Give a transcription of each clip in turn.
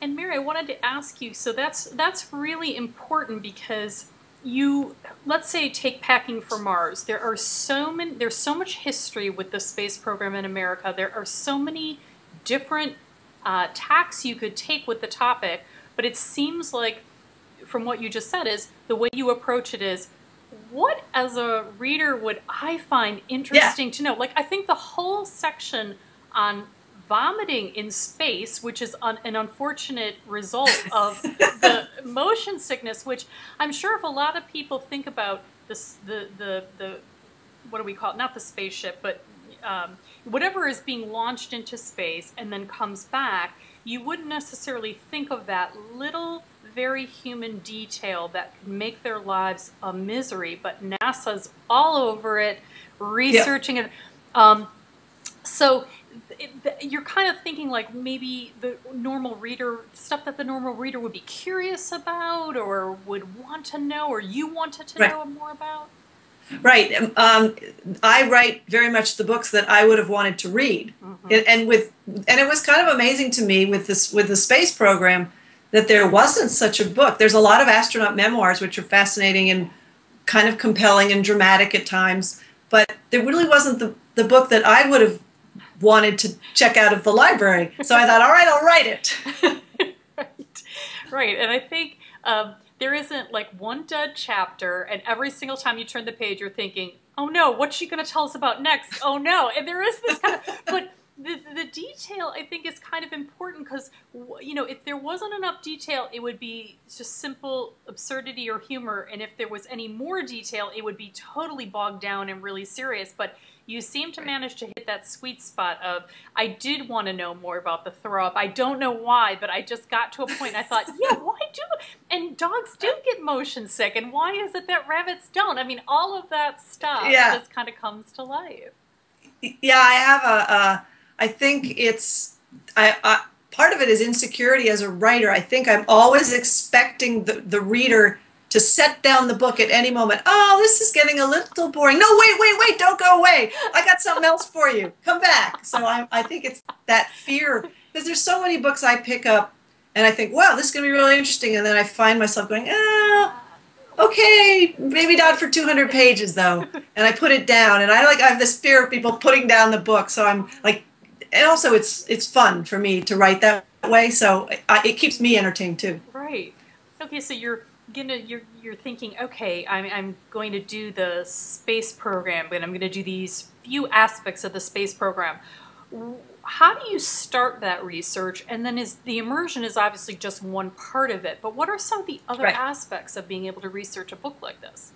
And Mary, I wanted to ask you. So that's that's really important because you let's say take packing for Mars. There are so many. There's so much history with the space program in America. There are so many different uh, tacks you could take with the topic, but it seems like, from what you just said, is the way you approach it is what as a reader would I find interesting yeah. to know? Like I think the whole section on vomiting in space, which is un- an unfortunate result of the motion sickness, which I'm sure if a lot of people think about this, the, the, the, what do we call it? Not the spaceship, but um, whatever is being launched into space and then comes back, you wouldn't necessarily think of that little very human detail that can make their lives a misery, but NASA's all over it, researching yeah. it. Um, so it, you're kind of thinking like maybe the normal reader stuff that the normal reader would be curious about or would want to know or you wanted to right. know more about right um, i write very much the books that i would have wanted to read mm-hmm. and, and with and it was kind of amazing to me with this with the space program that there wasn't such a book there's a lot of astronaut memoirs which are fascinating and kind of compelling and dramatic at times but there really wasn't the, the book that i would have wanted to check out of the library. So I thought, all right, I'll write it. right. right. And I think um, there isn't like one dead chapter, and every single time you turn the page, you're thinking, oh no, what's she going to tell us about next? Oh no. And there is this kind of, but the, the detail I think is kind of important because you know if there wasn't enough detail it would be just simple absurdity or humor and if there was any more detail it would be totally bogged down and really serious but you seem to manage to hit that sweet spot of I did want to know more about the throw up. I don't know why, but I just got to a point I thought, yeah, why do and dogs do get motion sick and why is it that rabbits don't? I mean, all of that stuff yeah. just kind of comes to life. Yeah, I have a. a I think it's I, I part of it is insecurity as a writer. I think I'm always expecting the, the reader to set down the book at any moment. Oh, this is getting a little boring. No, wait, wait, wait, don't go away. I got something else for you. Come back. So I, I think it's that fear because there's so many books I pick up and I think, wow, this is going to be really interesting. And then I find myself going, ah, okay, maybe not for 200 pages though. And I put it down and I like, I have this fear of people putting down the book. So I'm like, and also it's, it's fun for me to write that way. So I, it keeps me entertained too. Right. Okay. So you're, gonna you're you're thinking, okay, I'm I'm going to do the space program, but I'm going to do these few aspects of the space program. How do you start that research? And then is the immersion is obviously just one part of it, but what are some of the other right. aspects of being able to research a book like this?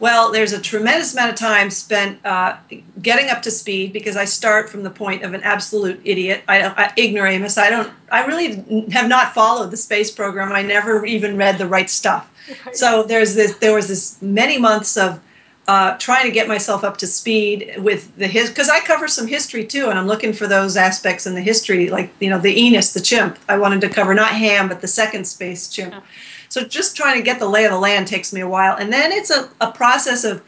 Well, there's a tremendous amount of time spent uh, getting up to speed because I start from the point of an absolute idiot, I, I, ignoramus. I don't, I really have not followed the space program. I never even read the right stuff. Right. So there's this, there was this many months of uh, trying to get myself up to speed with the his because I cover some history too, and I'm looking for those aspects in the history, like you know the Enos, the chimp. I wanted to cover not Ham, but the second space chimp. Yeah. So just trying to get the lay of the land takes me a while. And then it's a, a process of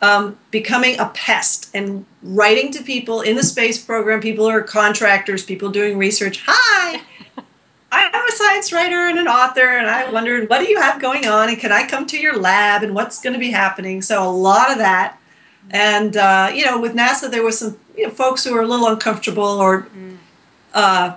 um, becoming a pest and writing to people in the space program, people who are contractors, people doing research. Hi, I'm a science writer and an author, and I wondered, what do you have going on? And can I come to your lab? And what's going to be happening? So a lot of that. And, uh, you know, with NASA, there was some you know, folks who were a little uncomfortable or mm. uh,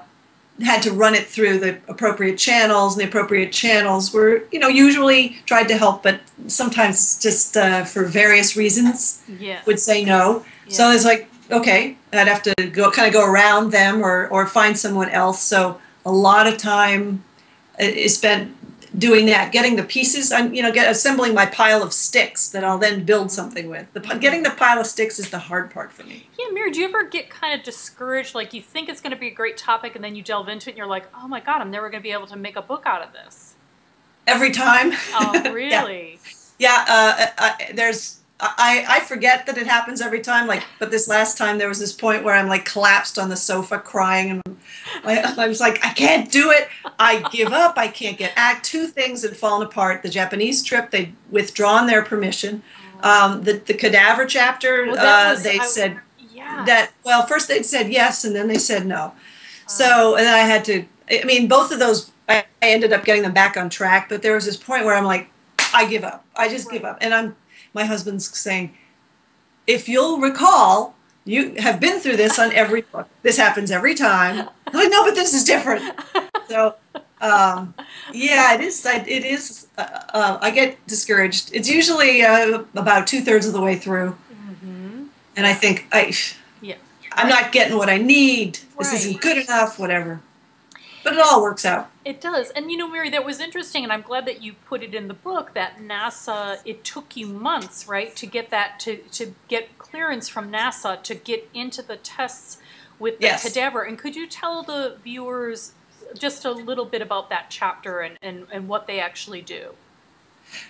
had to run it through the appropriate channels, and the appropriate channels were, you know, usually tried to help, but sometimes just uh, for various reasons yeah. would say no. Yeah. So it's like, okay, I'd have to go kind of go around them or or find someone else. So a lot of time is spent doing that, getting the pieces. I'm, you know, get assembling my pile of sticks that I'll then build something with. The, getting the pile of sticks is the hard part for me. Yeah, Mary, do you ever get kind of discouraged? Like you think it's going to be a great topic, and then you delve into it, and you're like, oh my god, I'm never going to be able to make a book out of this. Every time. Oh, really? yeah. yeah uh, uh, there's I, I forget that it happens every time. Like, but this last time there was this point where I'm like collapsed on the sofa crying, and I, I was like, I can't do it. I give up. I can't get act. Two things had fallen apart. The Japanese trip, they'd withdrawn their permission. Um, the the cadaver chapter, well, uh, they I, said yeah. that. Well, first they'd said yes, and then they said no. So, and then I had to. I mean, both of those I, I ended up getting them back on track. But there was this point where I'm like, I give up. I just Right. give up. And I'm my husband's saying, if you'll recall, you have been through this on every book. This happens every time. I'm like, no, but this is different. So, um, yeah, it is. I, it is. Uh, uh, I get discouraged. It's usually uh, about two thirds of the way through, Mm-hmm. and I think I, Yeah. I'm not getting what I need. This isn't good enough. Whatever. But it all works out. It does. And you know, Mary, that was interesting, and I'm glad that you put it in the book that NASA, it took you months, right, to get that, to, to get clearance from NASA to get into the tests with the Yes. cadaver. And could you tell the viewers just a little bit about that chapter and, and, and what they actually do?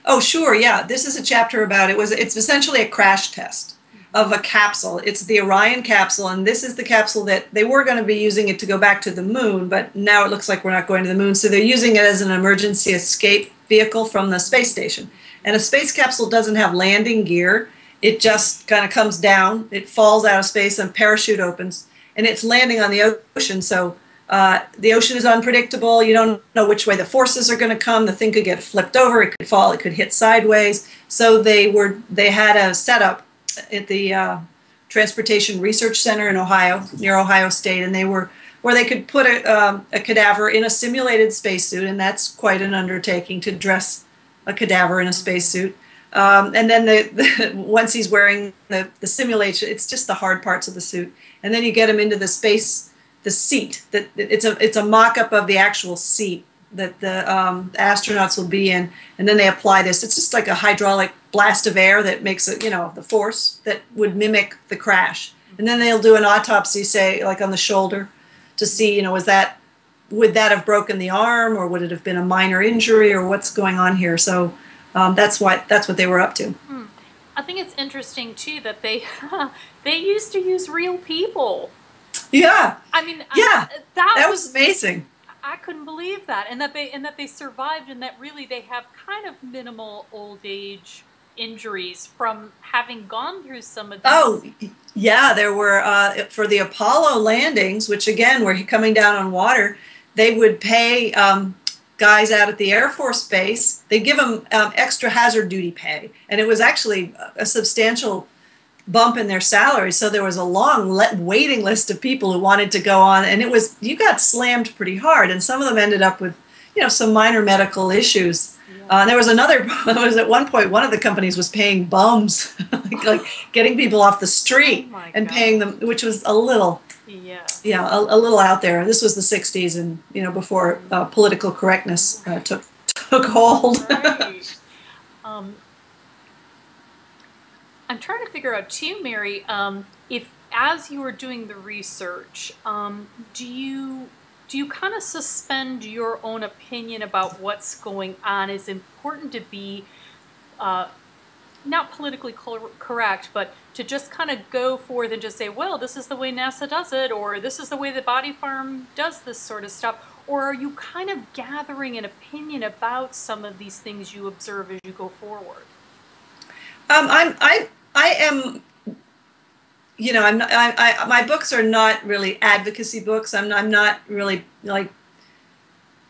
Oh, sure. Yeah, this is a chapter about it. Was it's essentially a crash test of a capsule. It's the Orion capsule, and this is the capsule that they were going to be using it to go back to the moon, but now it looks like we're not going to the moon. So they're using it as an emergency escape vehicle from the space station. And a space capsule doesn't have landing gear. It just kind of comes down, it falls out of space, and parachute opens, and it's landing on the ocean. So uh, the ocean is unpredictable. You don't know which way the forces are going to come. The thing could get flipped over. It could fall. It could hit sideways. So they were they had a setup at the uh, Transportation Research Center in Ohio, near Ohio State, and they were where they could put a, um, a cadaver in a simulated spacesuit, and that's quite an undertaking to dress a cadaver in a spacesuit. Um, and then the, the once he's wearing the, the simulation, it's just the hard parts of the suit, and then you get him into the space the seat that it's a it's a mock-up of the actual seat that the um, astronauts will be in and then they apply this. It's just like a hydraulic blast of air that makes it you know the force that would mimic the crash. And then they'll do an autopsy say like on the shoulder to see you know was that would that have broken the arm or would it have been a minor injury or what's going on here? So um, that's what that's what they were up to. I think it's interesting too that they they used to use real people. yeah. I mean, Yeah, I, that, that was amazing I couldn't believe that, and that they and that they survived, and that really they have kind of minimal old age injuries from having gone through some of these. Oh, yeah, there were uh, for the Apollo landings, which again were coming down on water. They would pay um, guys out at the Air Force Base. They give them um, extra hazard duty pay, and it was actually a substantial bump in their salary. So there was a long le- waiting list of people who wanted to go on, and it was you got slammed pretty hard, and some of them ended up with you know some minor medical issues. Uh, there was another. There was at one point one of the companies was paying bums, like, like getting people off the street Oh and God. paying them, which was a little, yeah. yeah, a, a little out there. This was the '60s, and you know before uh, political correctness uh, took took hold. Right. um, I'm trying to figure out too, Mary. Um, if as you were doing the research, um, do you do you kind of suspend your own opinion about what's going on? Is important to be uh, not politically cor- correct, but to just kind of go forth and just say, well, this is the way NASA does it, or this is the way the Body Farm does this sort of stuff? Or are you kind of gathering an opinion about some of these things you observe as you go forward? Um, I'm I I am. You know, I'm not, I, I my books are not really advocacy books. I'm I'm not really like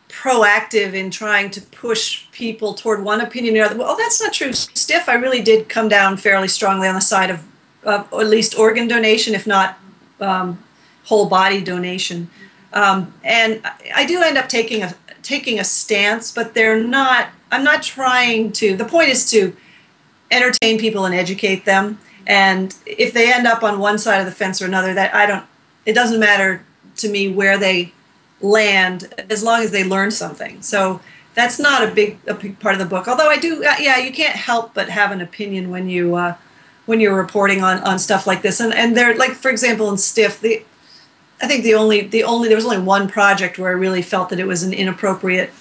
proactive in trying to push people toward one opinion or other. Well, that's not true. Stiff, I really did come down fairly strongly on the side of, of at least organ donation, if not um, whole body donation. Um, and I do end up taking a taking a stance, but they're not. I'm not trying to. The point is to entertain people and educate them. And if they end up on one side of the fence or another, that I don't. It doesn't matter to me where they land as long as they learn something. So that's not a big a big part of the book. Although I do, uh, yeah, you can't help but have an opinion when you uh, when you're reporting on on stuff like this. And and they're like, for example, in Stiff, the I think the only the only there was only one project where I really felt that it was an inappropriate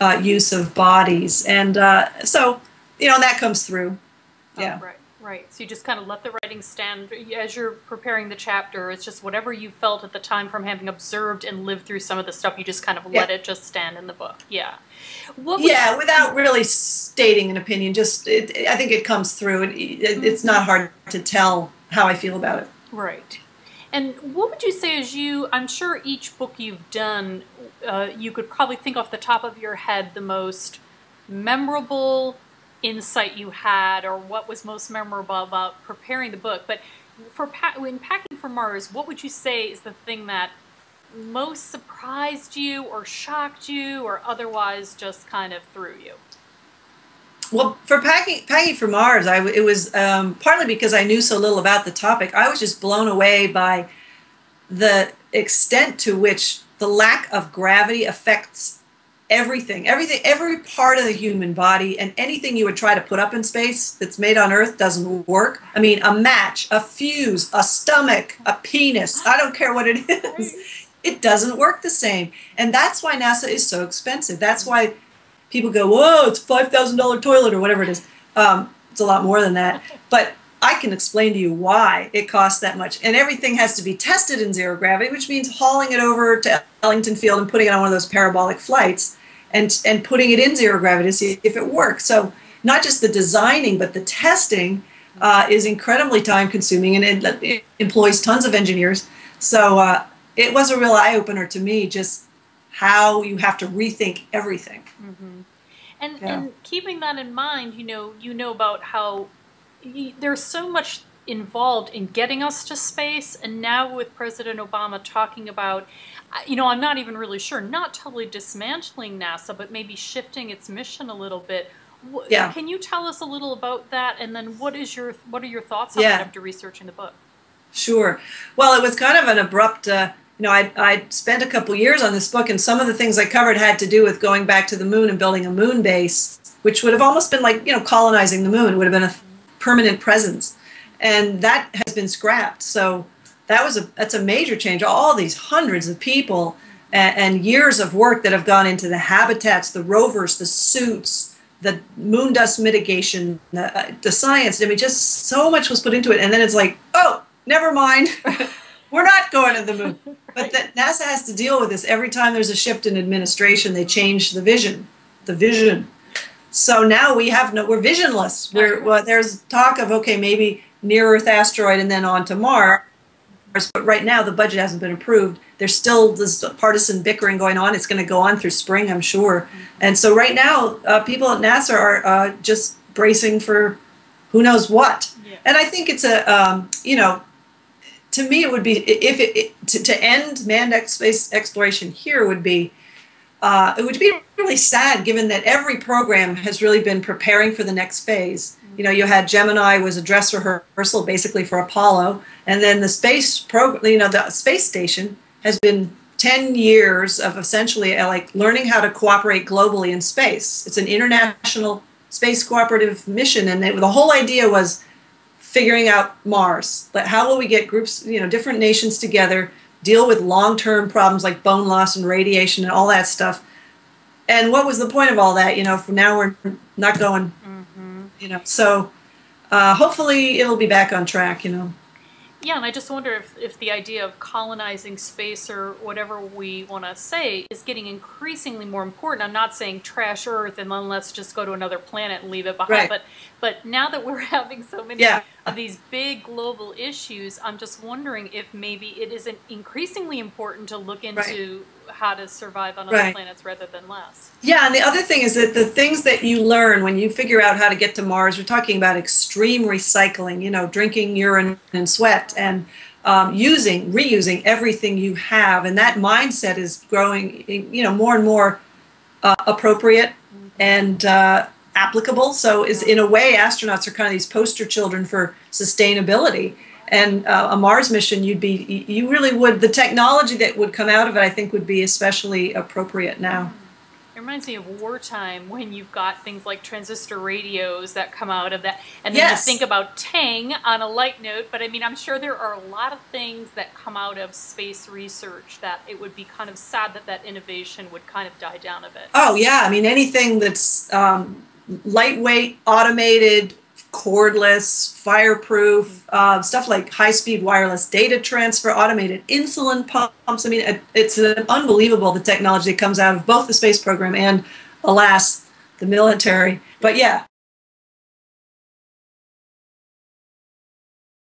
uh, use of bodies, and uh, so you know that comes through. Yeah. Oh, right, right. So you just kind of let the writing stand as you're preparing the chapter. It's just whatever you felt at the time from having observed and lived through some of the stuff. You just kind of let it just stand in the book. Yeah. What yeah you- without really stating an opinion just it, i think it comes through it, it, it's not hard to tell how i feel about it Right. And what would you say is you? I'm sure each book you've done, uh, you could probably think off the top of your head the most memorable insight you had, or what was most memorable about preparing the book. But for pa- when packing for Mars, what would you say is the thing that most surprised you, or shocked you, or otherwise just kind of threw you? Well, for packing packing for Mars, I it was um, partly because I knew so little about the topic. I was just blown away by the extent to which the lack of gravity affects everything, everything, every part of the human body, and anything you would try to put up in space that's made on Earth doesn't work. I mean, a match, a fuse, a stomach, a penis—I don't care what it is. It doesn't work the same, and that's why NASA is so expensive. That's why people go, whoa, it's five thousand dollar toilet or whatever it is. Um, it's a lot more than that, but I can explain to you why it costs that much. And everything has to be tested in zero gravity, which means hauling it over to Ellington Field and putting it on one of those parabolic flights and and putting it in zero gravity to see if it works. So not just the designing, but the testing uh, is incredibly time consuming and it, it, employs tons of engineers. So uh, it was a real eye opener to me, just how you have to rethink everything. Mm-hmm. And yeah. and keeping that in mind, you know, you know about how there's so much involved in getting us to space, and now with President Obama talking about, you know, I'm not even really sure, not totally dismantling NASA, but maybe shifting its mission a little bit. Yeah. Can you tell us a little about that, and then what is your what are your thoughts on yeah. that after researching the book? Sure. Well, it was kind of an abrupt. Uh, you know, I, I spent a couple years on this book, and some of the things I covered had to do with going back to the moon and building a moon base, which would have almost been like, you know, colonizing the moon. It would have been a permanent presence. And that has been scrapped. So that was a that's a major change. All these hundreds of people and, and years of work that have gone into the habitats, the rovers, the suits, the moon dust mitigation, the, uh, the science. I mean, just so much was put into it. And then it's like, oh, never mind. we're not going to the moon. But that NASA has to deal with this every time there's a shift in administration. They change the vision, the vision. So now we have no, we're visionless. We're well, there's talk of okay, maybe near Earth asteroid and then on to Mars. But right now the budget hasn't been approved. There's still this partisan bickering going on. It's going to go on through spring, I'm sure. And so right now, uh, people at NASA are uh, just bracing for who knows what. Yeah. And I think it's a um, you know to me, it would be if it, it to, to, end manned space exploration here would be uh, it would be really sad, given that every program has really been preparing for the next phase. You know, you had Gemini was a dress rehearsal basically for Apollo, and then the space program, you know, the space station has been 10 years of essentially uh, like learning how to cooperate globally in space. It's an international space cooperative mission, and they, the whole idea was figuring out Mars. But how will we get groups, you know, different nations together, deal with long-term problems like bone loss and radiation and all that stuff? And what was the point of all that? You know, from now we're not going. You know, so uh, hopefully it'll be back on track. You know. Yeah, and I just wonder if, if the idea of colonizing space or whatever we want to say is getting increasingly more important. I'm not saying trash Earth and then let's just go to another planet and leave it behind. Right. But but now that we're having so many yeah. of these big global issues, I'm just wondering if maybe it isn't increasingly important to look into right how to survive on other right. planets rather than less. Yeah, and the other thing is that the things that you learn when you figure out how to get to Mars, we're talking about extreme recycling, you know, drinking urine and sweat and um, using, reusing everything you have. And that mindset is growing, you know, more and more uh, appropriate mm-hmm. and uh, applicable. So, is in a way, astronauts are kind of these poster children for sustainability and uh, a Mars mission, you'd be you really would the technology that would come out of it, I think, would be especially appropriate now. It reminds me of wartime when you've got things like transistor radios that come out of that, and then yes. you think about Tang on a light note. But I mean, I'm sure there are a lot of things that come out of space research that it would be kind of sad that that innovation would kind of die down a bit. Oh yeah, I mean anything that's um, lightweight, automated, cordless, fireproof, uh, stuff like high speed wireless data transfer, automated insulin pumps. I mean, it's unbelievable the technology that comes out of both the space program and, alas, the military. But yeah,